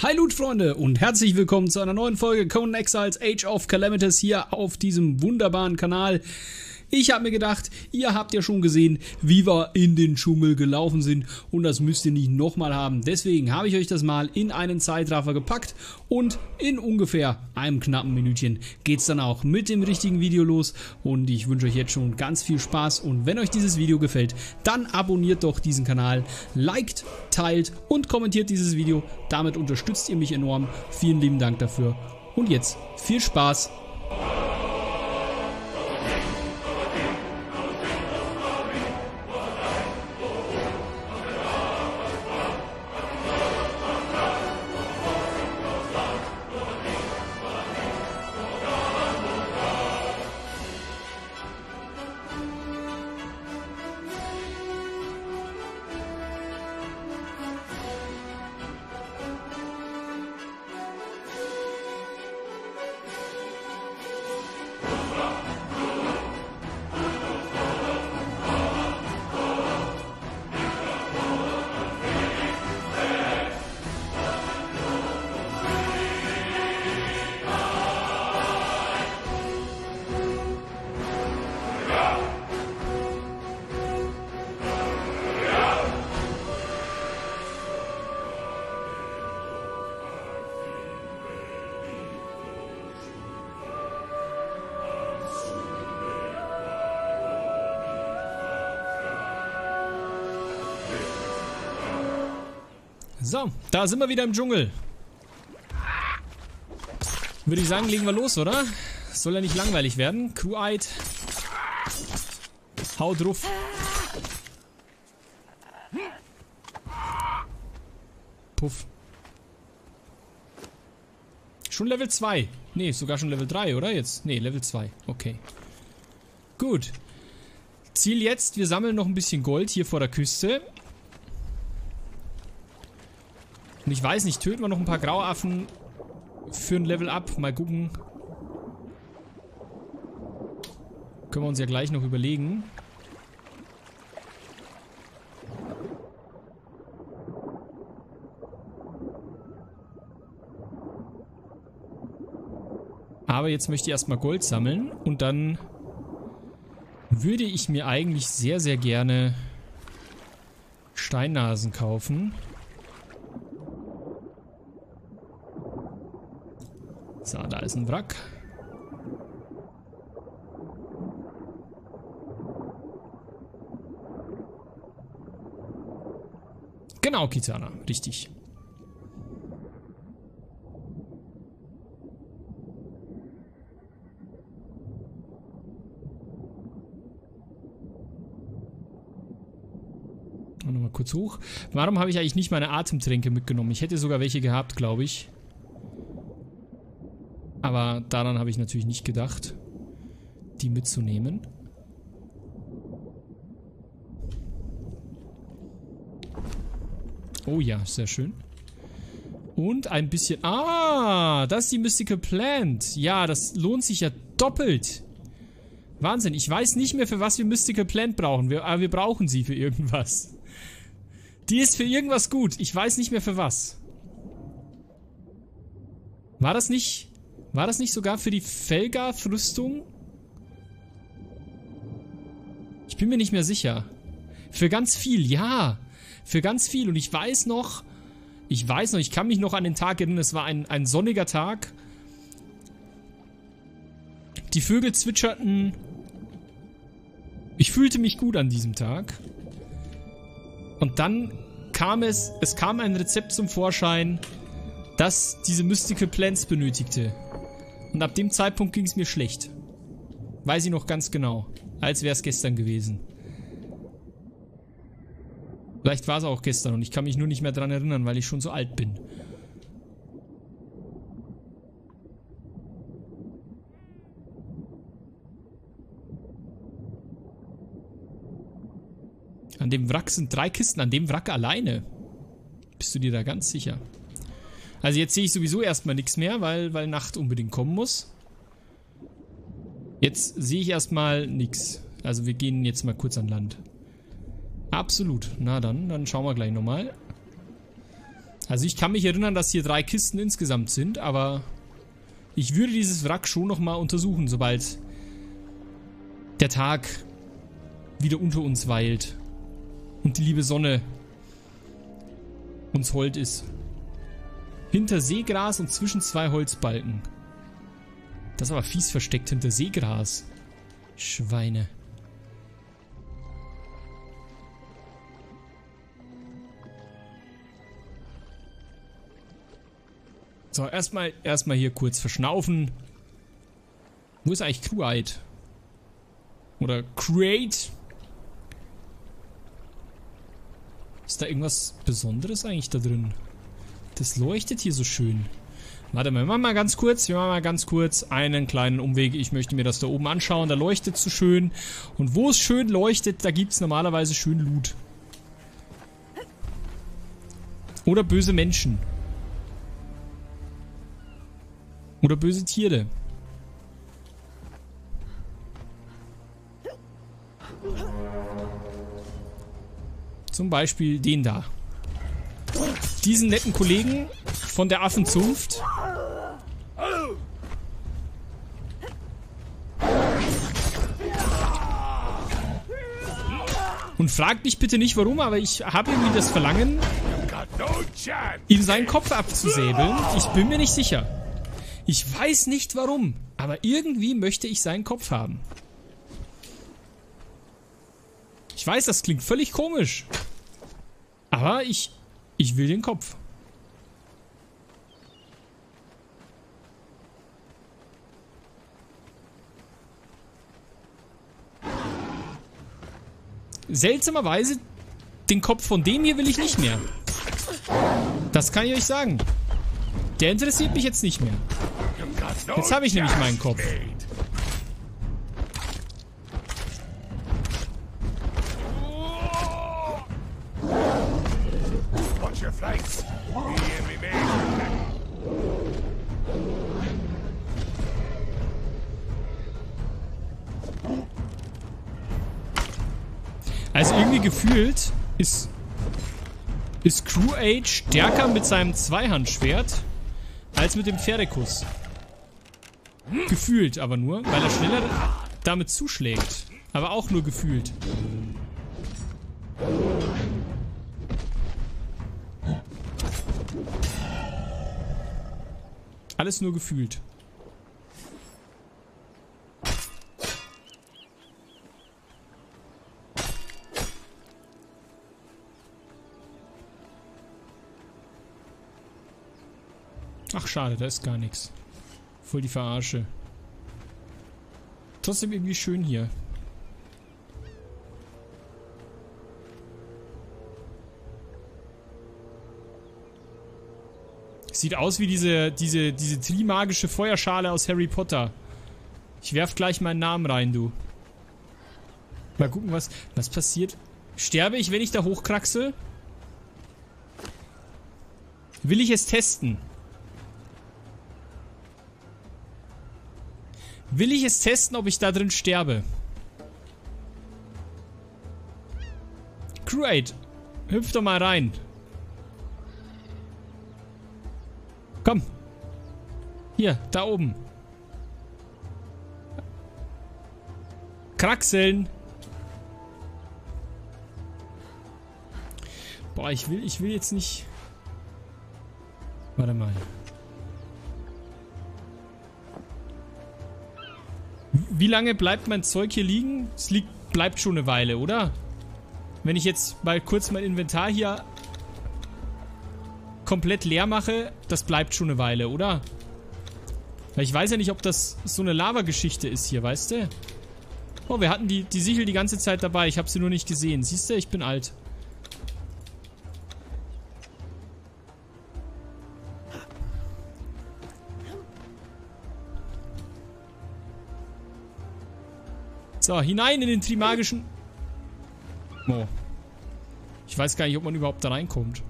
Hi Loot-Freunde und herzlich willkommen zu einer neuen Folge Conan Exiles Age of Calamities hier auf diesem wunderbaren Kanal. Ich habe mir gedacht, ihr habt ja schon gesehen, wie wir in den Dschungel gelaufen sind und das müsst ihr nicht nochmal haben. Deswegen habe ich euch das mal in einen Zeitraffer gepackt und in ungefähr einem knappen Minütchen geht es dann auch mit dem richtigen Video los und ich wünsche euch jetzt schon ganz viel Spaß und wenn euch dieses Video gefällt, dann abonniert doch diesen Kanal, liked, teilt und kommentiert dieses Video. Damit unterstützt ihr mich enorm. Vielen lieben Dank dafür. Und jetzt viel Spaß So, da sind wir wieder im Dschungel. Würde ich sagen, legen wir los, oder? Soll ja nicht langweilig werden. Crew-Eyed. Hau drauf. Puff. Schon Level 2. Ne, sogar schon Level 3, oder? Jetzt? Ne, Level 2. Okay. Gut. Ziel jetzt, wir sammeln noch ein bisschen Gold hier vor der Küste. Und ich weiß nicht, töten wir noch ein paar Grauaffen für ein Level Up. Mal gucken. Können wir uns ja gleich noch überlegen. Aber jetzt möchte ich erstmal Gold sammeln und dann würde ich mir eigentlich sehr, sehr gerne Steinnasen kaufen. So, da ist ein Wrack. Genau, Kitana, richtig. Nochmal kurz hoch. Warum habe ich eigentlich nicht meine Atemtränke mitgenommen? Ich hätte sogar welche gehabt, glaube ich. Aber daran habe ich natürlich nicht gedacht, die mitzunehmen. Oh ja, sehr schön. Und ein bisschen... Ah, das ist die Mystical Plant. Ja, das lohnt sich ja doppelt. Wahnsinn, ich weiß nicht mehr, für was wir Mystical Plant brauchen. Wir, aber wir brauchen sie für irgendwas. Die ist für irgendwas gut. Ich weiß nicht mehr für was. War das nicht... War das nicht sogar für die Felgath-Rüstung? Ich bin mir nicht mehr sicher. Für ganz viel, ja. Für ganz viel. Und ich weiß noch, ich weiß noch, ich kann mich noch an den Tag erinnern, es war ein, ein sonniger Tag. Die Vögel zwitscherten. Ich fühlte mich gut an diesem Tag. Und dann kam es, es kam ein Rezept zum Vorschein, das diese Mystical Plants benötigte. Und ab dem Zeitpunkt ging es mir schlecht. Weiß ich noch ganz genau. Als wäre es gestern gewesen. Vielleicht war es auch gestern und ich kann mich nur nicht mehr dran erinnern, weil ich schon so alt bin. An dem Wrack sind drei Kisten, an dem Wrack alleine. Bist du dir da ganz sicher? Also jetzt sehe ich sowieso erstmal nichts mehr, weil, weil Nacht unbedingt kommen muss. Jetzt sehe ich erstmal nichts. Also wir gehen jetzt mal kurz an Land. Absolut. Na dann, dann schauen wir gleich nochmal. Also ich kann mich erinnern, dass hier drei Kisten insgesamt sind, aber ich würde dieses Wrack schon nochmal untersuchen, sobald der Tag wieder unter uns weilt und die liebe Sonne uns hold ist. Hinter Seegras und zwischen zwei Holzbalken. Das ist aber fies versteckt hinter Seegras. Schweine. So, erstmal erstmal hier kurz verschnaufen. Wo ist eigentlich Crewite? Oder Create? Ist da irgendwas Besonderes eigentlich da drin? Das leuchtet hier so schön. Warte mal, wir machen mal ganz kurz, wir machen mal ganz kurz einen kleinen Umweg. Ich möchte mir das da oben anschauen. Da leuchtet es so schön. Und wo es schön leuchtet, da gibt es normalerweise schön Loot. Oder böse Menschen. Oder böse Tiere. Zum Beispiel den da. Diesen netten Kollegen von der Affenzunft. Und fragt mich bitte nicht warum, aber ich habe irgendwie das Verlangen, ihm seinen Kopf abzusäbeln. Ich bin mir nicht sicher. Ich weiß nicht warum, aber irgendwie möchte ich seinen Kopf haben. Ich weiß, das klingt völlig komisch. Aber ich, ich will den Kopf. Seltsamerweise, den Kopf von dem hier will ich nicht mehr. Das kann ich euch sagen. Der interessiert mich jetzt nicht mehr. Jetzt habe ich nämlich meinen Kopf. Also irgendwie gefühlt ist, ist Crew Age stärker mit seinem Zweihandschwert als mit dem Pferdekuss. Gefühlt aber nur, weil er schneller damit zuschlägt. Aber auch nur gefühlt. Alles nur gefühlt. Schade, da ist gar nichts. Voll die Verarsche. Trotzdem irgendwie schön hier. Sieht aus wie diese, diese, diese trimagische Feuerschale aus Harry Potter. Ich werf gleich meinen Namen rein, du. Mal gucken, was, was passiert. Sterbe ich, wenn ich da hochkraxel? Will ich es testen? Will ich es testen, ob ich da drin sterbe? Great. Hüpf doch mal rein. Komm. Hier, da oben. Kraxeln. Boah, ich will, ich will jetzt nicht... Warte mal. Wie lange bleibt mein Zeug hier liegen? Es liegt, bleibt schon eine Weile, oder? Wenn ich jetzt mal kurz mein Inventar hier komplett leer mache, das bleibt schon eine Weile, oder? Weil ich weiß ja nicht, ob das so eine Lava-Geschichte ist hier, weißt du? Oh, wir hatten die, die Sichel die ganze Zeit dabei. Ich habe sie nur nicht gesehen. Siehst du, ich bin alt. So, hinein in den Trimagischen... Oh. Ich weiß gar nicht, ob man überhaupt da reinkommt.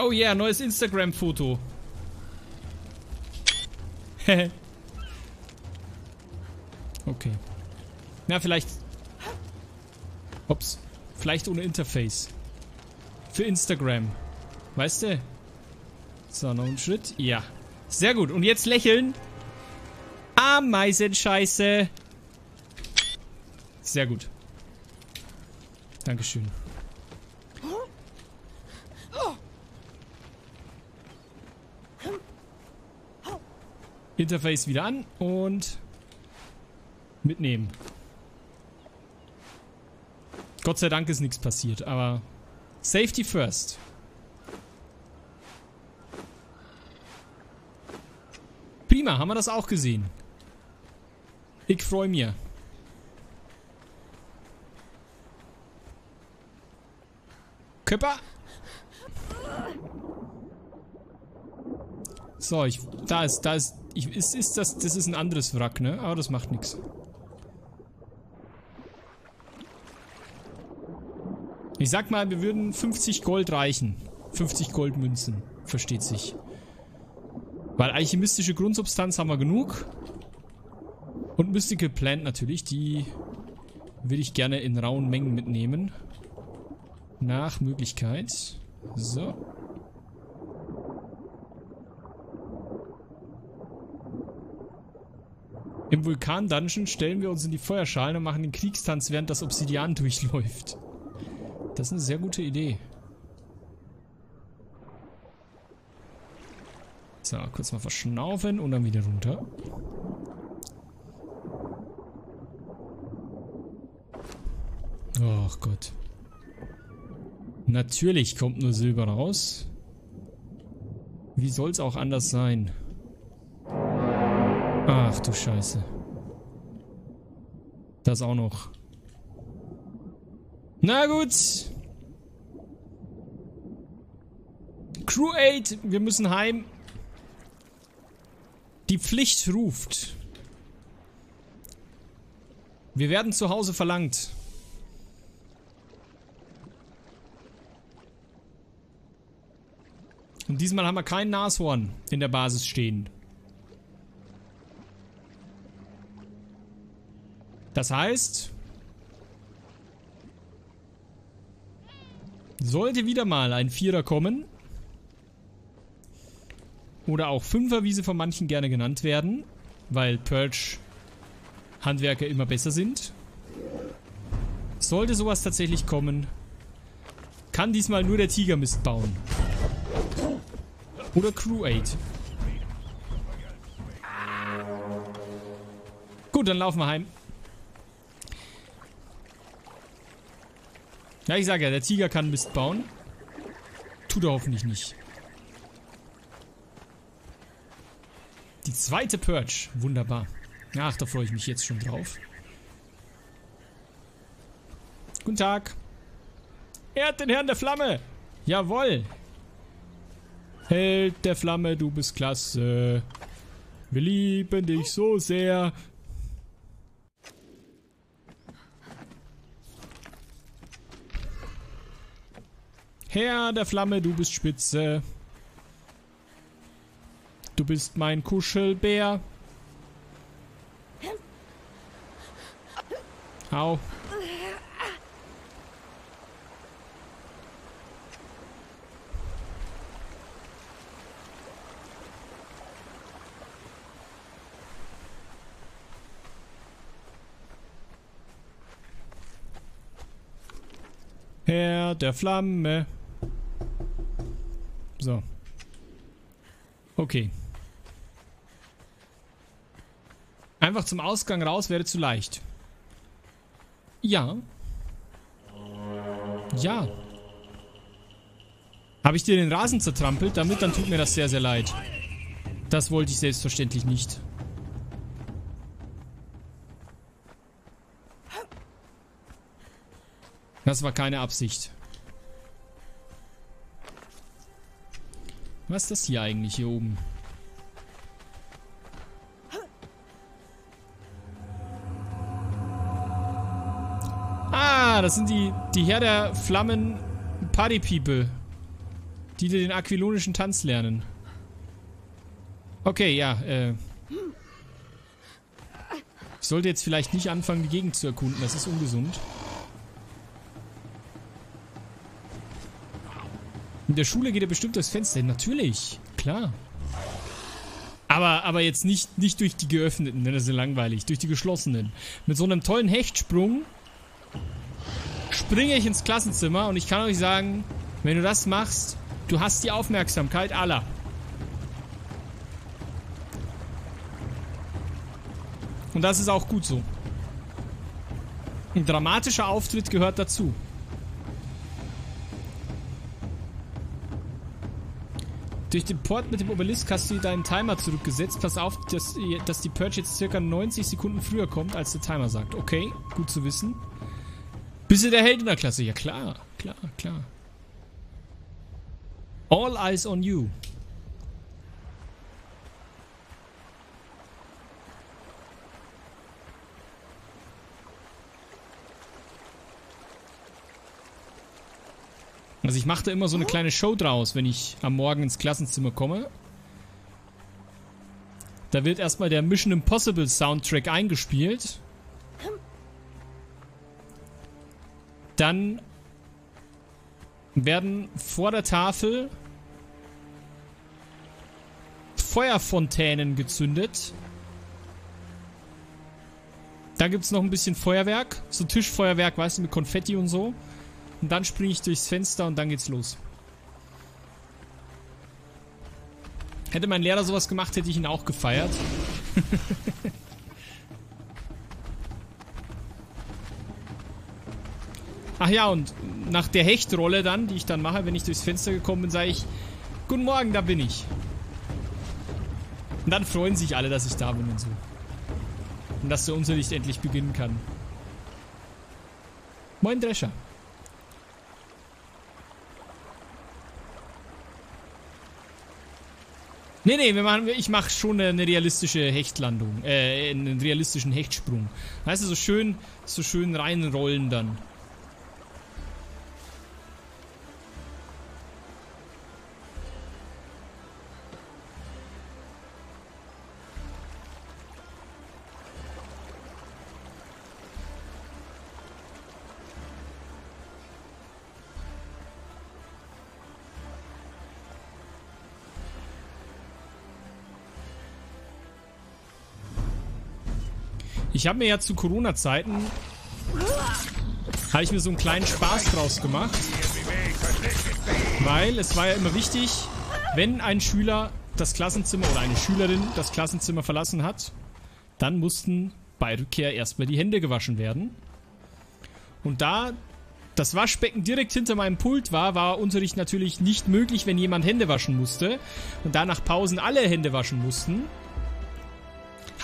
Oh yeah, neues Instagram-Foto. Okay. Na, vielleicht... Ups. Vielleicht ohne Interface. Für Instagram. Weißt du? So, noch ein Schritt. Ja. Sehr gut. Und jetzt lächeln. Ameisenscheiße. Sehr gut. Dankeschön. Interface wieder an und mitnehmen. Gott sei Dank ist nichts passiert, aber Safety first. Prima, haben wir das auch gesehen. Ich freue mich. Köpper. So, ich, da ist, da ist, ich, ist, ist das, das ist ein anderes Wrack, ne? Aber das macht nichts. Ich sag mal, wir würden 50 Gold reichen. 50 Goldmünzen, versteht sich. Weil alchemistische Grundsubstanz haben wir genug. Und Mystical Plant natürlich, die würde ich gerne in rauen Mengen mitnehmen. Nach Möglichkeit. So. Im Vulkan-Dungeon stellen wir uns in die Feuerschalen und machen den Kriegstanz, während das Obsidian durchläuft. Das ist eine sehr gute Idee. So, kurz mal verschnaufen und dann wieder runter. Ach Gott. Natürlich kommt nur Silber raus. Wie soll es auch anders sein? Ach du Scheiße. Das auch noch. Na gut. Crew 8, wir müssen heim. Die Pflicht ruft. Wir werden zu Hause verlangt. Und diesmal haben wir kein Nashorn in der Basis stehen. Das heißt, sollte wieder mal ein Vierer kommen, oder auch Fünfer, wie sie von manchen gerne genannt werden, weil Purge Handwerker immer besser sind. Sollte sowas tatsächlich kommen, kann diesmal nur der Tigermist bauen. Oder Crew 8. Gut, dann laufen wir heim. Ja, ich sage ja, der Tiger kann Mist bauen. Tut er hoffentlich nicht. Die zweite Purge. Wunderbar. Ach, da freue ich mich jetzt schon drauf. Guten Tag. Ehrt den Herrn der Flamme. Jawoll. Held der Flamme, du bist klasse. Wir lieben dich so sehr. Herr der Flamme, du bist spitze. Du bist mein Kuschelbär. Au. Herr der Flamme. So. Okay. Einfach zum Ausgang raus wäre zu leicht. Ja. Ja. Habe ich dir den Rasen zertrampelt? Damit, dann tut mir das sehr, sehr leid. Das wollte ich selbstverständlich nicht. Das war keine Absicht. Was ist das hier eigentlich hier oben? Ah, das sind die, die Herr der Flammen Party People. Die den aquilonischen Tanz lernen. Okay, ja, äh. Ich sollte jetzt vielleicht nicht anfangen, die Gegend zu erkunden. Das ist ungesund. In der Schule geht er bestimmt durchs Fenster. Natürlich. Klar. Aber, aber jetzt nicht, nicht durch die geöffneten, denn das ist ja langweilig. Durch die geschlossenen. Mit so einem tollen Hechtsprung springe ich ins Klassenzimmer und ich kann euch sagen, wenn du das machst, du hast die Aufmerksamkeit aller. Und das ist auch gut so. Ein dramatischer Auftritt gehört dazu. Durch den Port mit dem Obelisk hast du deinen Timer zurückgesetzt. Pass auf, dass, dass die Purge jetzt circa 90 Sekunden früher kommt, als der Timer sagt. Okay, gut zu wissen. Bist du der Held in der Klasse? Ja klar, klar, klar. All eyes on you. Also ich mache da immer so eine kleine Show draus, wenn ich am Morgen ins Klassenzimmer komme. Da wird erstmal der Mission Impossible Soundtrack eingespielt. Dann werden vor der Tafel Feuerfontänen gezündet. Da gibt es noch ein bisschen Feuerwerk. So Tischfeuerwerk, weißt du, mit Konfetti und so. Und dann springe ich durchs Fenster und dann geht's los. Hätte mein Lehrer sowas gemacht, hätte ich ihn auch gefeiert. Ach ja, und nach der Hechtrolle dann, die ich dann mache, wenn ich durchs Fenster gekommen bin, sage ich, Guten Morgen, da bin ich. Und dann freuen sich alle, dass ich da bin und so. Und dass der Unterricht endlich beginnen kann. Moin Drescher. Nee, nee, wir machen, ich mache schon eine realistische Hechtlandung. Äh, einen realistischen Hechtsprung. Weißt du, so schön, so schön reinrollen dann. Ich habe mir ja zu Corona-Zeiten habe ich mir so einen kleinen Spaß draus gemacht. Weil es war ja immer wichtig, wenn ein Schüler das Klassenzimmer oder eine Schülerin das Klassenzimmer verlassen hat, dann mussten bei Rückkehr erstmal die Hände gewaschen werden. Und da das Waschbecken direkt hinter meinem Pult war, war Unterricht natürlich nicht möglich, wenn jemand Hände waschen musste. Und da nach Pausen alle Hände waschen mussten,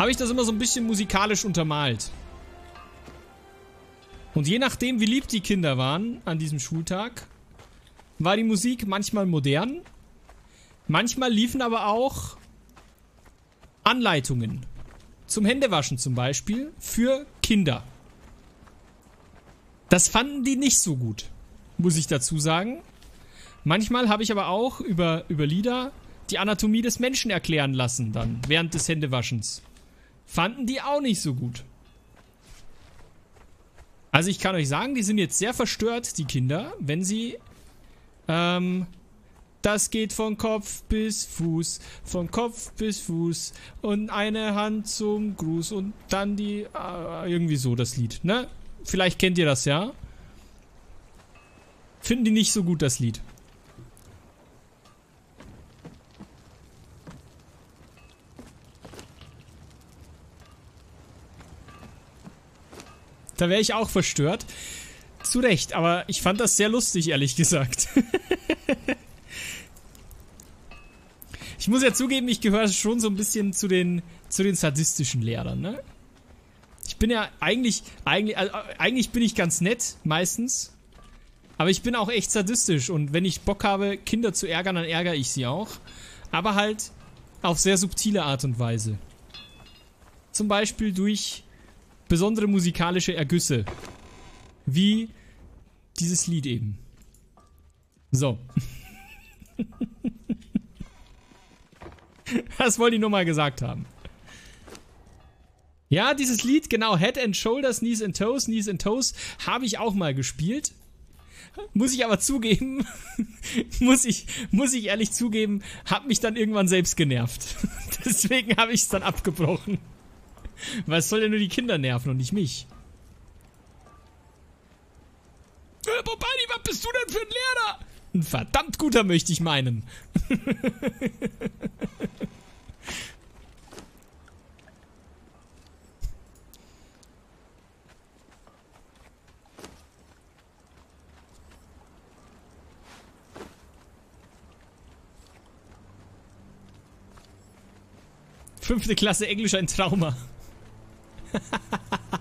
habe ich das immer so ein bisschen musikalisch untermalt. Und je nachdem, wie lieb die Kinder waren an diesem Schultag, war die Musik manchmal modern. Manchmal liefen aber auch Anleitungen. Zum Händewaschen zum Beispiel für Kinder. Das fanden die nicht so gut, muss ich dazu sagen. Manchmal habe ich aber auch über, über Lieder die Anatomie des Menschen erklären lassen, dann während des Händewaschens fanden die auch nicht so gut. Also ich kann euch sagen, die sind jetzt sehr verstört, die Kinder, wenn sie ähm, das geht von Kopf bis Fuß, von Kopf bis Fuß und eine Hand zum Gruß und dann die, äh, irgendwie so das Lied, ne? Vielleicht kennt ihr das, ja? Finden die nicht so gut, das Lied. Da wäre ich auch verstört. Zu Recht, aber ich fand das sehr lustig, ehrlich gesagt. ich muss ja zugeben, ich gehöre schon so ein bisschen zu den, zu den sadistischen Lehrern, ne? Ich bin ja eigentlich, eigentlich, also eigentlich bin ich ganz nett, meistens. Aber ich bin auch echt sadistisch und wenn ich Bock habe, Kinder zu ärgern, dann ärgere ich sie auch. Aber halt auf sehr subtile Art und Weise. Zum Beispiel durch besondere musikalische Ergüsse. Wie dieses Lied eben. So. das wollte ich nur mal gesagt haben. Ja, dieses Lied, genau, Head and Shoulders, Knees and Toes, Knees and Toes, habe ich auch mal gespielt. Muss ich aber zugeben, muss ich, muss ich ehrlich zugeben, hat mich dann irgendwann selbst genervt. Deswegen habe ich es dann abgebrochen. Es soll ja nur die Kinder nerven und nicht mich. Äh, Bobani, was bist du denn für ein Lehrer? Ein verdammt guter, möchte ich meinen. Fünfte Klasse Englisch ein Trauma.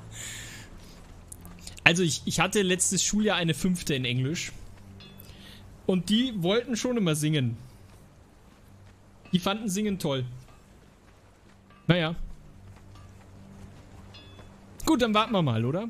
also ich, ich hatte letztes Schuljahr eine fünfte in Englisch. Und die wollten schon immer singen. Die fanden Singen toll. Naja. Gut, dann warten wir mal, oder?